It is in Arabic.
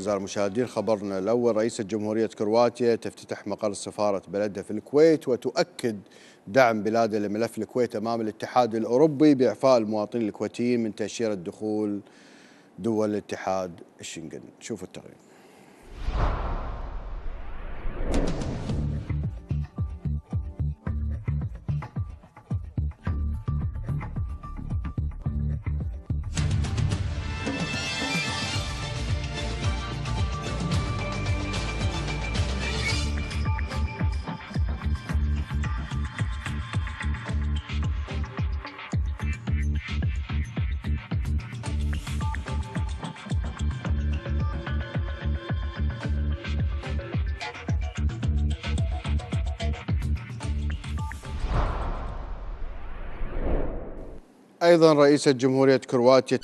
أعزائي المشاهدين خبرنا الأول رئيسة جمهورية كرواتيا تفتتح مقر سفارة بلدها في الكويت وتؤكد دعم بلادها لملف الكويت أمام الاتحاد الأوروبي بإعفاء المواطنين الكويتيين من تأشيرة دخول دول الاتحاد الشنغن شوفوا التقرير. أيضا رئيسة جمهورية كرواتيا